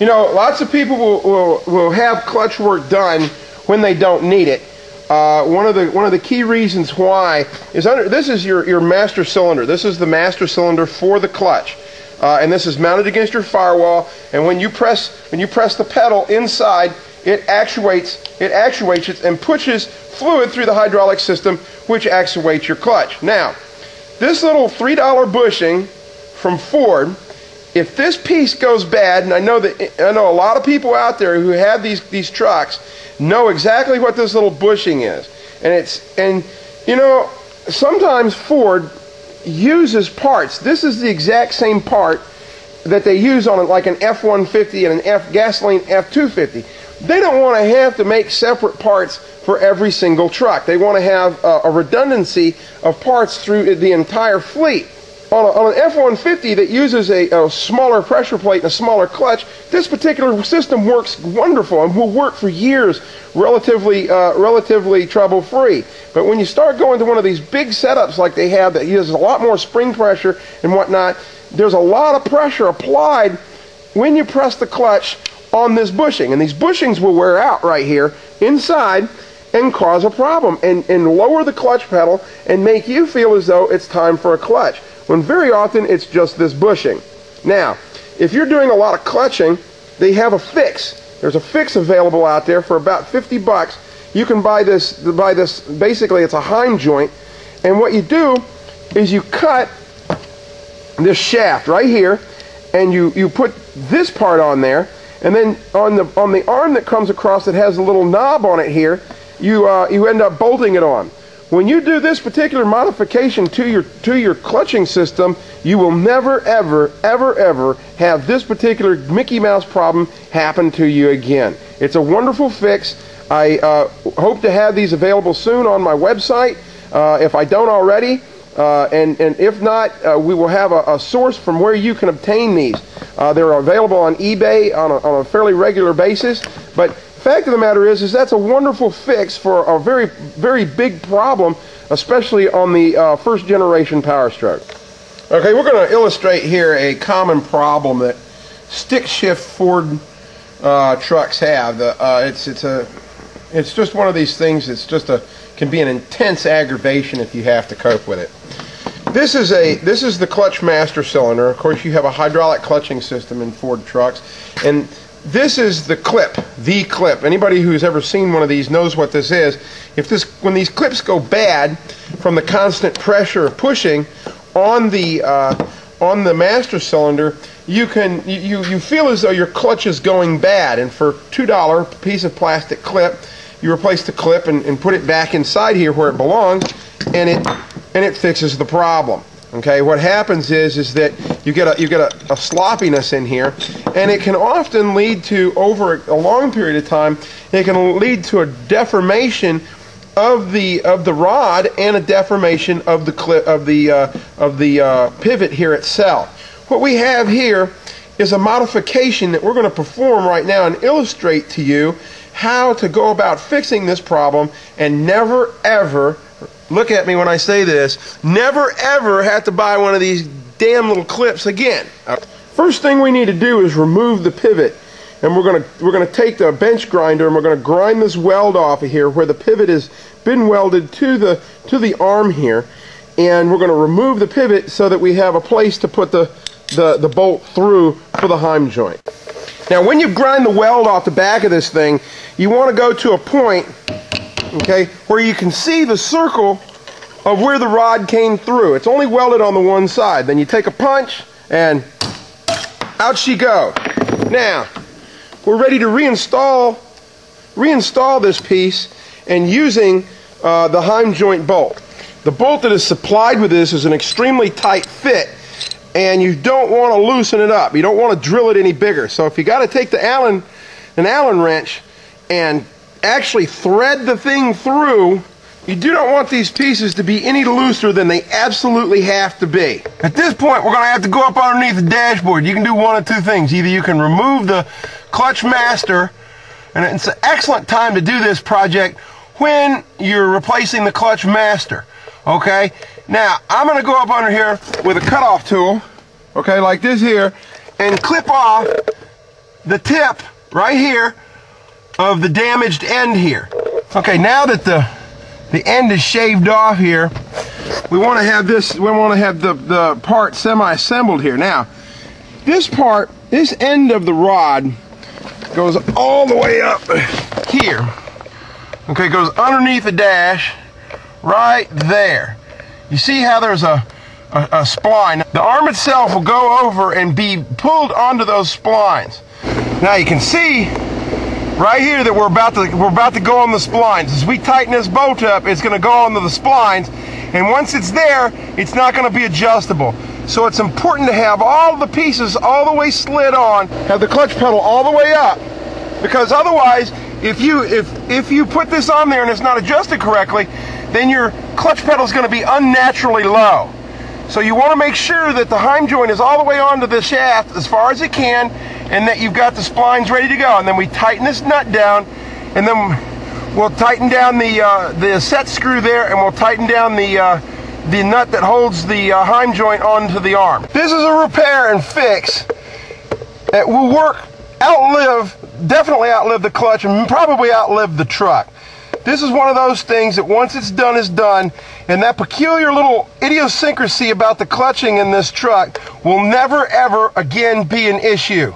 You know, lots of people will, will, will have clutch work done when they don't need it. Uh, one of the one of the key reasons why is under this is your, your master cylinder. This is the master cylinder for the clutch. Uh, and this is mounted against your firewall. And when you press when you press the pedal inside, it actuates it actuates it and pushes fluid through the hydraulic system, which actuates your clutch. Now, this little three dollar bushing from Ford, if this piece goes bad, and I know that I know a lot of people out there who have these these trucks know exactly what this little bushing is, and it's and you know sometimes Ford uses parts. This is the exact same part that they use on like an F-150 and an F gasoline F-250. They don't want to have to make separate parts for every single truck. They want to have a, a redundancy of parts through the entire fleet. On, a, on an F-150 that uses a, a, smaller pressure plate and a smaller clutch, this particular system works wonderful and will work for years relatively, uh, relatively trouble-free. But when you start going to one of these big setups like they have that uses a lot more spring pressure and whatnot, there's a lot of pressure applied when you press the clutch on this bushing. And these bushings will wear out right here inside and cause a problem and, and lower the clutch pedal and make you feel as though it's time for a clutch when very often it's just this bushing. Now, if you're doing a lot of clutching, they have a fix. There's a fix available out there for about 50 bucks. You can buy this, buy this, basically it's a Heim joint, and what you do is you cut this shaft right here, and you, you put this part on there, and then on the, on the arm that comes across that has a little knob on it here, you, uh, you end up bolting it on. When you do this particular modification to your to your clutching system, you will never ever ever ever have this particular Mickey Mouse problem happen to you again. It's a wonderful fix. I uh, hope to have these available soon on my website. Uh, if I don't already, uh, and, and if not, uh, we will have a, a, source from where you can obtain these. Uh, they're available on eBay on a, on a fairly regular basis. But fact of the matter is, is that's a wonderful fix for a very, very big problem, especially on the uh, first generation Power Stroke. Okay, we're going to illustrate here a common problem that stick shift Ford uh, trucks have. Uh, it's it's a it's just one of these things. It's just a can be an intense aggravation if you have to cope with it. This is a this is the clutch master cylinder. Of course, you have a hydraulic clutching system in Ford trucks, and this is the clip, the clip. Anybody who's ever seen one of these knows what this is. If this, when these clips go bad from the constant pressure of pushing on the uh, on the master cylinder, you can you you feel as though your clutch is going bad. And for two dollar piece of plastic clip, you replace the clip and, and put it back inside here where it belongs, and it and it fixes the problem. Okay, what happens is is that you get a you get a, a, sloppiness in here, and it can often lead to over a long period of time. It can lead to a deformation of the of the rod and a deformation of the clip of the uh, of the uh, pivot here itself. What we have here is a modification that we're going to perform right now and illustrate to you how to go about fixing this problem and never ever look at me when I say this, never ever have to buy one of these damn little clips again. First thing we need to do is remove the pivot. And we're gonna we're gonna take the bench grinder and we're gonna grind this weld off of here where the pivot has been welded to the to the arm here. And we're gonna remove the pivot so that we have a place to put the the, the bolt through for the Heim joint. Now when you grind the weld off the back of this thing, you want to go to a point okay, where you can see the circle of where the rod came through. It's only welded on the one side. Then you take a punch and out she go. Now, we're ready to reinstall reinstall this piece and using uh, the Heim joint bolt. The bolt that is supplied with this is an extremely tight fit and you don't want to loosen it up. You don't want to drill it any bigger. So if you got to take the Allen an Allen wrench and actually thread the thing through, you do not want these pieces to be any looser than they absolutely have to be. At this point, we're going to have to go up underneath the dashboard. You can do one of two things. Either you can remove the clutch master, and it's an excellent time to do this project when you're replacing the clutch master. Okay? Now, I'm going to go up under here with a cutoff tool, okay, like this here, and clip off the tip right here of the damaged end here. Okay, now that the the end is shaved off here, we want to have this, we want to have the, the part semi-assembled here. Now, this part, this end of the rod goes all the way up here. Okay, goes underneath the dash right there. You see how there's a, a, a, spline. The arm itself will go over and be pulled onto those splines. Now you can see right here that we're about to we're about to go on the splines. As we tighten this bolt up, it's going to go onto the splines, and once it's there, it's not going to be adjustable. So it's important to have all the pieces all the way slid on, have the clutch pedal all the way up, because otherwise, if you if if you put this on there and it's not adjusted correctly, then your clutch pedal is going to be unnaturally low. So you want to make sure that the heim joint is all the way onto the shaft as far as it can and that you've got the splines ready to go. And then we tighten this nut down and then we'll tighten down the, uh, the set screw there and we'll tighten down the, uh, the nut that holds the uh, heim joint onto the arm. This is a repair and fix that will work, outlive, definitely outlive the clutch and probably outlive the truck. This is one of those things that once it's done is done, and that peculiar little idiosyncrasy about the clutching in this truck will never ever again be an issue.